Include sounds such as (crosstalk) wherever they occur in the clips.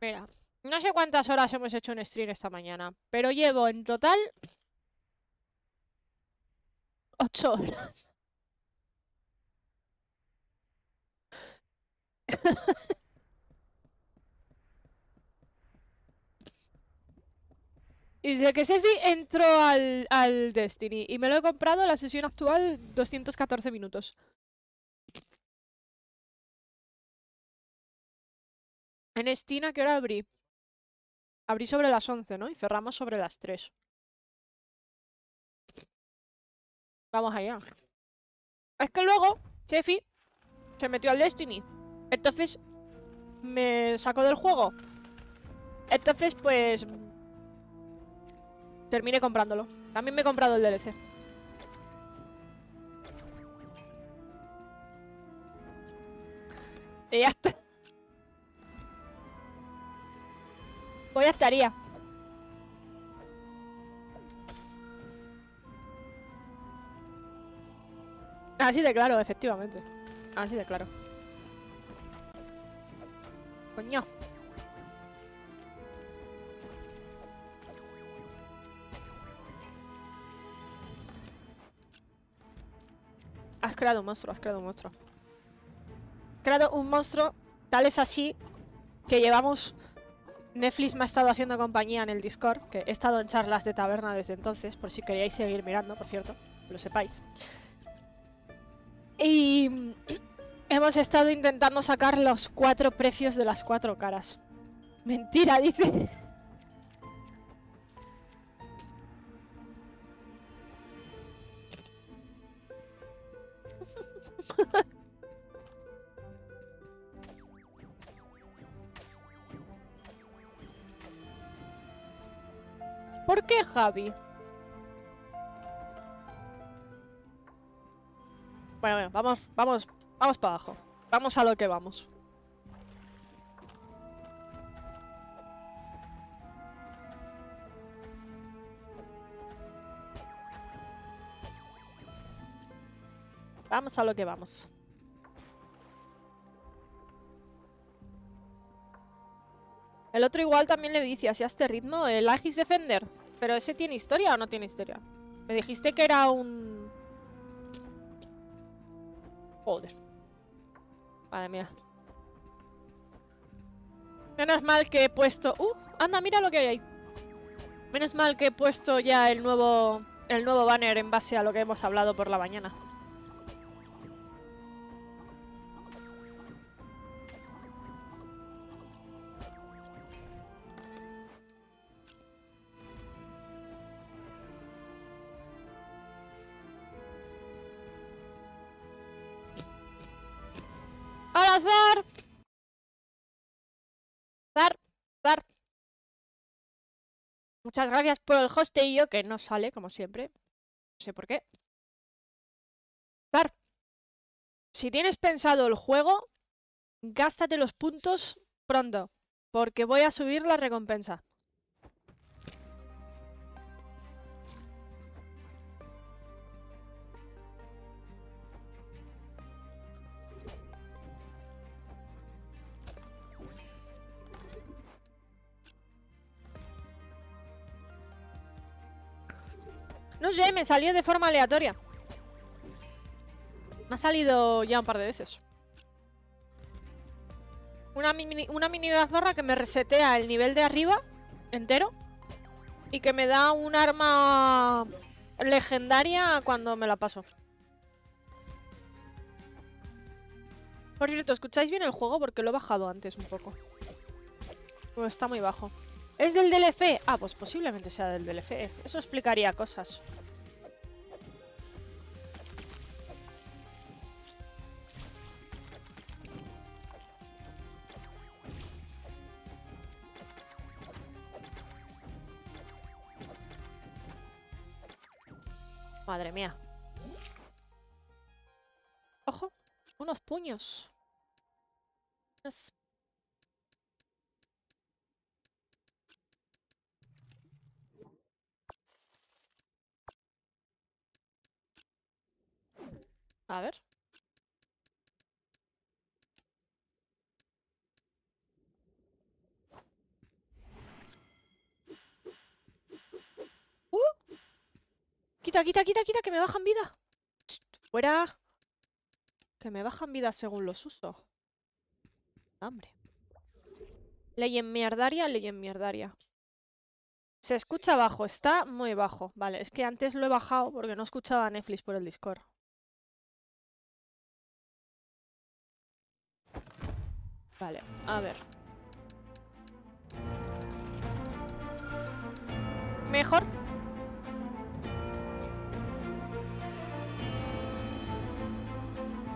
Mira, no sé cuántas horas hemos hecho en stream esta mañana, pero llevo en total 8 horas. (laughs) Y desde que Sefi entró al, al Destiny y me lo he comprado, la sesión actual 214 minutos. En Steam, ¿a qué hora abrí? Abrí sobre las 11, ¿no? Y cerramos sobre las 3. Vamos allá. Es que luego, Sefi se metió al Destiny. Entonces, me sacó del juego. Entonces, pues... Terminé comprándolo. También me he comprado el DLC. Y ya está. Pues ya estaría. Así de claro, efectivamente. Así de claro. Coño. Has creado un monstruo, has creado un monstruo. Has creado un monstruo, tal es así que llevamos... Netflix me ha estado haciendo compañía en el Discord, que he estado en charlas de taberna desde entonces, por si queríais seguir mirando, por cierto, lo sepáis. Y (clears throat) hemos estado intentando sacar los cuatro precios de las cuatro caras. Mentira, (laughs) dice. ¿Por qué, Javi? Bueno, bueno, vamos, vamos, vamos para abajo. Vamos a lo que vamos. Vamos a lo que vamos. El otro igual también le dice así a este ritmo, el Agis Defender. Pero ese tiene historia o no tiene historia. Me dijiste que era un... Joder. Madre mía. Menos mal que he puesto... ¡Uh! Anda, mira lo que hay ahí. Menos mal que he puesto ya el nuevo... El nuevo banner en base a lo que hemos hablado por la mañana. Muchas gracias por el hosteillo, que no sale, como siempre. No sé por qué. Zar, si tienes pensado el juego, gástate los puntos pronto, porque voy a subir la recompensa. No sé, me salió de forma aleatoria. Me ha salido ya un par de veces. Una mini, una mini que me resetea el nivel de arriba entero y que me da un arma legendaria cuando me la paso. Por cierto, ¿escucháis bien el juego? Porque lo he bajado antes un poco. Pues está muy bajo. ¿Es del DLC? Ah, pues posiblemente sea del DLC. Eso explicaría cosas. Madre mía. Ojo, unos puños. A ver. Quita, quita, quita, quita, que me bajan vida. Fuera. Que me bajan vida según los uso. Hombre. Ley en mierdaria, ley en mierdaria. Se escucha bajo, está muy bajo. Vale, es que antes lo he bajado porque no escuchaba Netflix por el Discord. Vale, a ver. Mejor.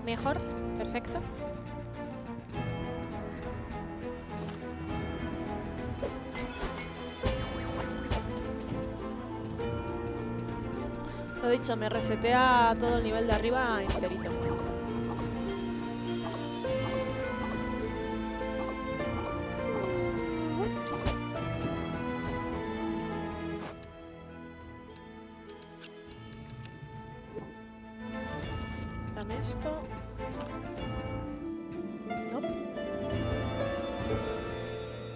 Mejor, perfecto. Lo dicho, me resetea todo el nivel de arriba enterito. Dame esto.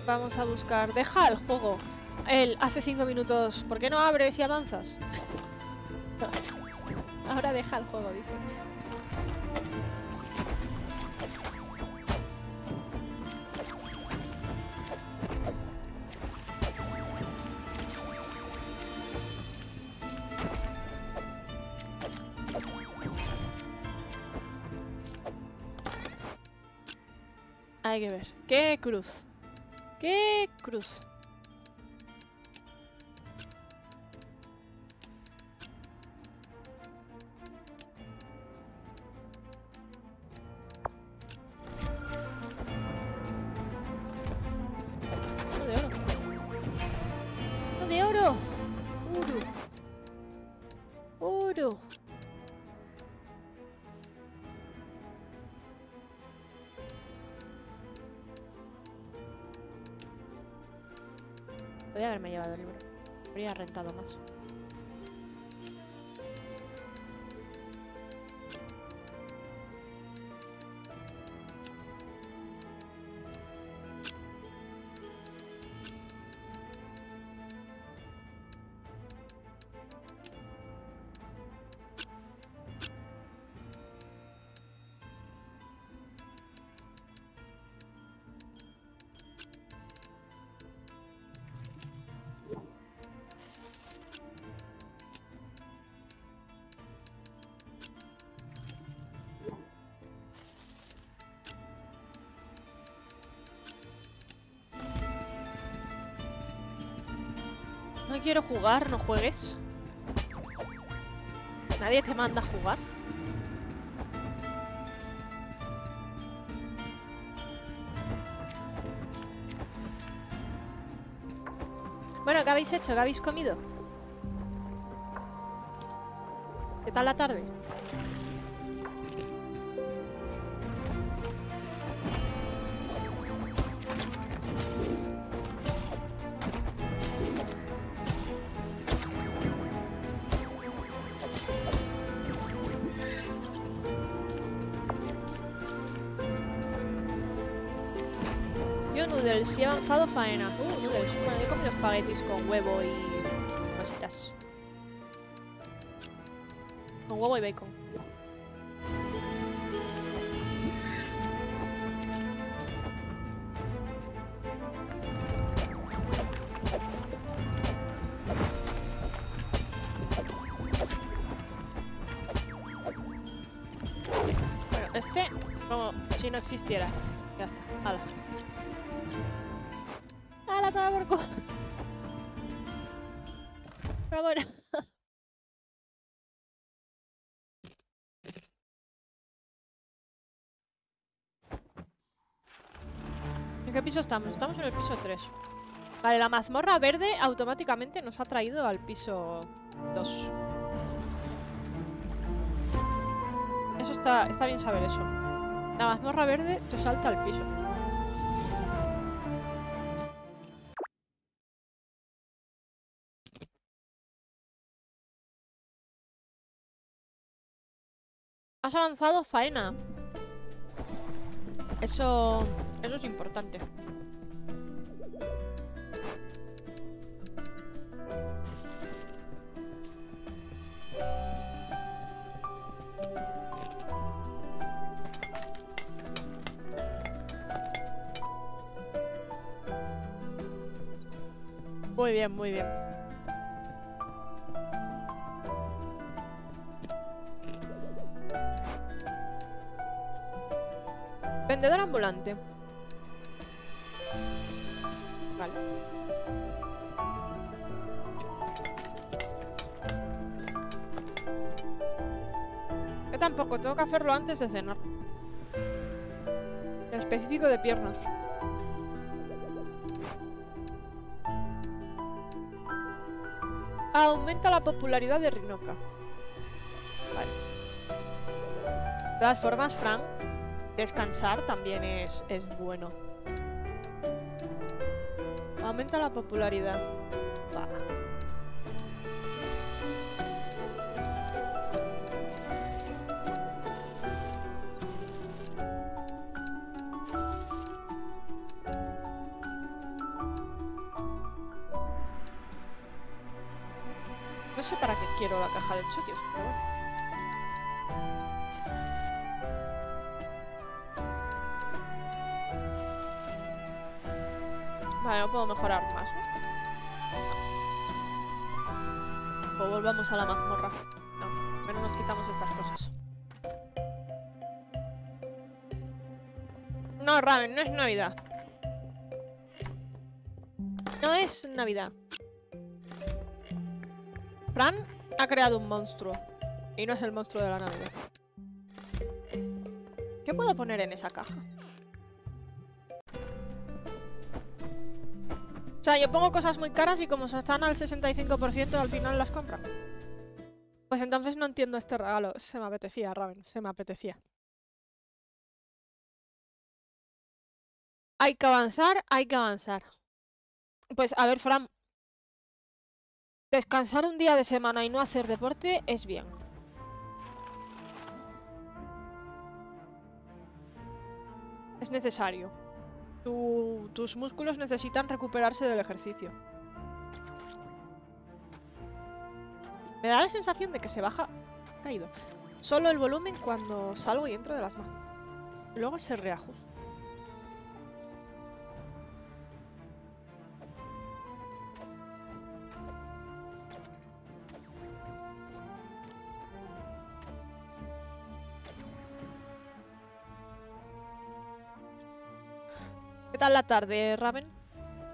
Vamos a buscar. Deja el juego. Él hace cinco minutos. ¿Por qué no abres y avanzas? (laughs) Ahora deja el juego, dice. Hay que ver. ¿Qué cruz? ¿Qué cruz? Podría haberme llevado el libro. Habría rentado más. Quiero jugar, no juegues. Nadie te manda a jugar. Bueno, ¿qué habéis hecho? ¿Qué habéis comido? ¿Qué tal la tarde? Noodles y he avanzado faena. Uh, noodles. Bueno, he comido espaguetis con huevo y cositas. Con huevo y bacon. Bueno, este, como si no existiera. Ya está. Hala. ¡Hala, toma por bueno. ¿En qué piso estamos? Estamos en el piso 3. Vale, la mazmorra verde automáticamente nos ha traído al piso 2. Eso está, está bien saber eso. La mazmorra verde te salta al piso. Has avanzado faena. Eso... Eso es importante. Muy bien, muy bien. Vendedor ambulante. Vale. Yo tampoco, tengo que hacerlo antes de cenar. En específico de piernas. Aumenta la popularidad de Rinoca. Vale. De todas formas, Frank, descansar también es, es bueno. Aumenta la popularidad. No sé para qué quiero la caja de chuches, pero bueno. Vale, no puedo mejorar más, ¿no? O volvamos a la mazmorra. No, menos nos quitamos estas cosas. No, Raven, no es Navidad. No es Navidad. Fran ha creado un monstruo. Y no es el monstruo de la Navidad. ¿Qué puedo poner en esa caja? Sea, yo pongo cosas muy caras y como están al 65% al final las compran. Pues entonces no entiendo este regalo. Se me apetecía, Raven, se me apetecía. Hay que avanzar, hay que avanzar. Pues a ver, Fran. Descansar un día de semana y no hacer deporte es bien. Es necesario. Tu- tus músculos necesitan recuperarse del ejercicio. Me da la sensación de que se baja... Caído. Solo el volumen cuando salgo y entro de las manos. Luego se reajusta. Tarde, Raven?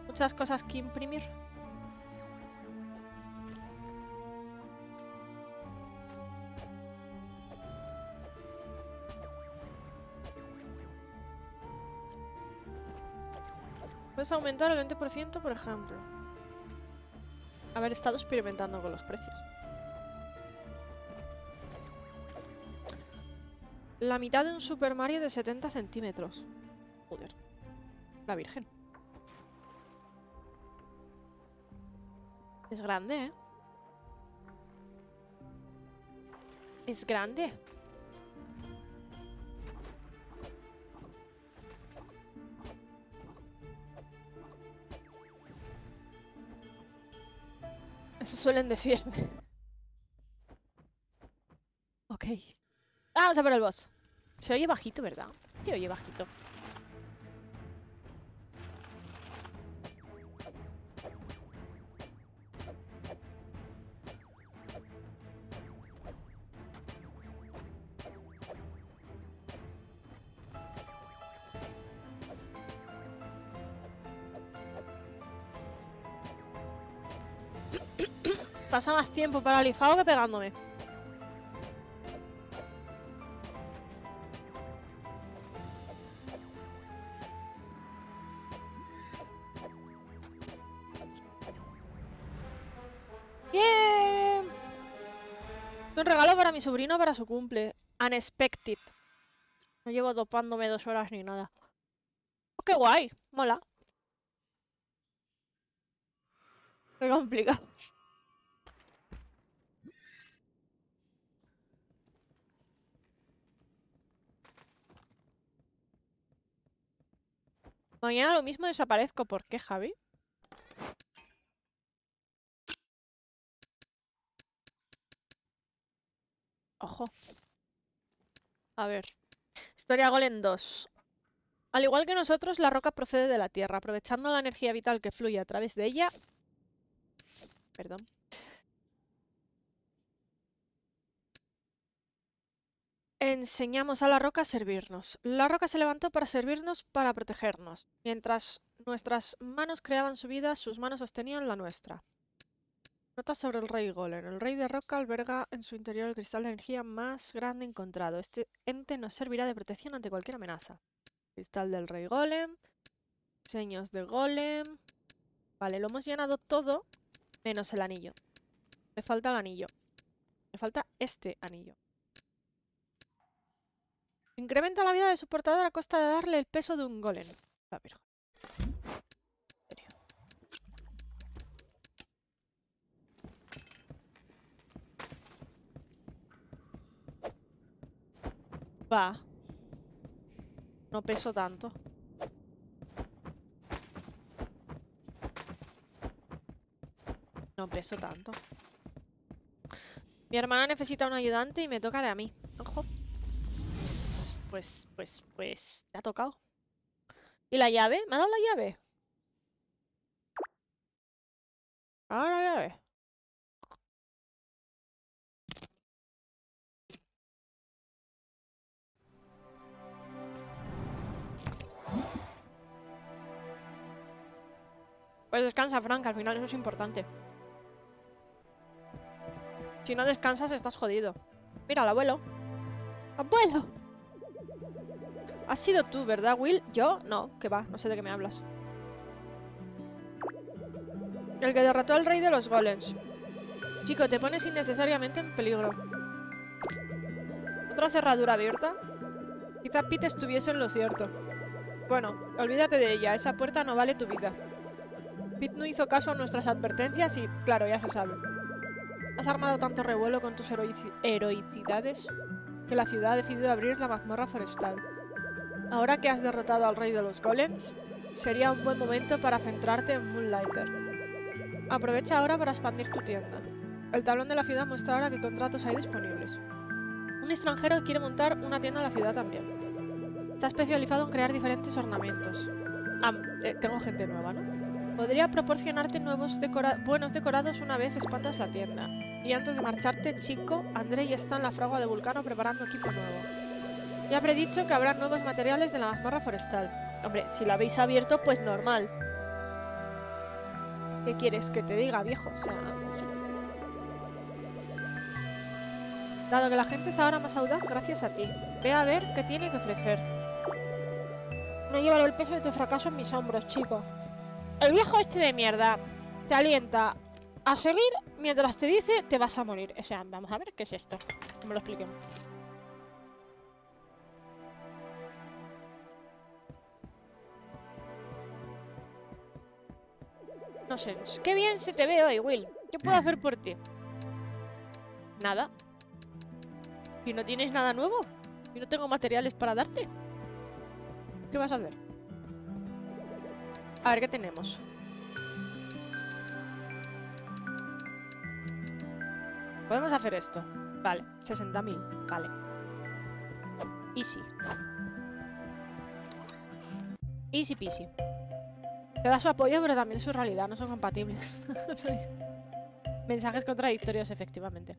Muchas cosas que imprimir. Puedes aumentar el 20%, por ejemplo. Haber estado experimentando con los precios. La mitad de un Super Mario de 70 centímetros. Joder. La Virgen. Es grande, ¿eh? Es grande. Eso suelen decirme. Ok. Ah, vamos a por el boss. Se oye bajito, ¿verdad? Se oye bajito. Pasa más tiempo paralizado que pegándome. ¡Bien! Un regalo para mi sobrino para su cumple. Unexpected. No llevo dopándome dos horas ni nada. Oh, ¡Qué guay! Mola. Qué complicado. Mañana lo mismo desaparezco. ¿Por qué, Javi? Ojo. A ver. Historia Golem 2. Al igual que nosotros, la roca procede de la Tierra. Aprovechando la energía vital que fluye a través de ella, Perdón. Enseñamos a la roca a servirnos. La roca se levantó para servirnos, para protegernos. Mientras nuestras manos creaban su vida, sus manos sostenían la nuestra. Nota sobre el rey golem. El rey de roca alberga en su interior el cristal de energía más grande encontrado. Este ente nos servirá de protección ante cualquier amenaza. Cristal del rey golem. Diseños de golem. Vale, lo hemos llenado todo menos el anillo. Me falta el anillo. Me falta este anillo. Incrementa la vida de su portador a costa de darle el peso de un golem. Va. No peso tanto. No peso tanto. Mi hermana necesita un ayudante y me toca de a mí. Ojo. Pues, pues, pues, te ha tocado. ¿Y la llave? ¿Me ha dado la llave? Ah, la llave. Pues descansa, Frank, al final eso es importante. Si no descansas, estás jodido. Mira, el abuelo. ¡Abuelo! Has sido tú, ¿verdad, Will? ¿Yo? No, que va, no sé de qué me hablas. El que derrotó al rey de los golems. Chico, te pones innecesariamente en peligro. ¿Otra cerradura abierta? Quizá Pete estuviese en lo cierto. Bueno, olvídate de ella, esa puerta no vale tu vida. Pete no hizo caso a nuestras advertencias y, claro, ya se sabe. Has armado tanto revuelo con tus heroici- heroicidades que la ciudad ha decidido abrir la mazmorra forestal. Ahora que has derrotado al rey de los golems, sería un buen momento para centrarte en Moonlighter. Aprovecha ahora para expandir tu tienda. El tablón de la ciudad muestra ahora qué contratos hay disponibles. Un extranjero quiere montar una tienda en la ciudad también. Está especializado en crear diferentes ornamentos. Ah, eh, tengo gente nueva, ¿no? Podría proporcionarte nuevos buenos decorados una vez expandas la tienda. Y antes de marcharte, chico, André ya está en la fragua de Vulcano preparando equipo nuevo. Ya habré dicho que habrá nuevos materiales de la mazmorra forestal. Hombre, si la habéis abierto, pues normal. ¿Qué quieres que te diga, viejo? O sea, sí. Dado que la gente es ahora más audaz gracias a ti. Ve a ver qué tiene que ofrecer. No llevaré el peso de tu fracaso en mis hombros, chico. El viejo este de mierda te alienta a seguir mientras te dice te vas a morir. O sea, vamos a ver qué es esto. Que me lo expliquen. No. Qué bien se te ve hoy, Will. ¿Qué puedo hacer por ti? Nada. ¿Y no tienes nada nuevo? ¿Y no tengo materiales para darte? ¿Qué vas a hacer? A ver, ¿qué tenemos? Podemos hacer esto. Vale, 60.000. Vale. Easy. Easy peasy. Te da su apoyo, pero también su realidad. No son compatibles. (laughs) Mensajes contradictorios, efectivamente.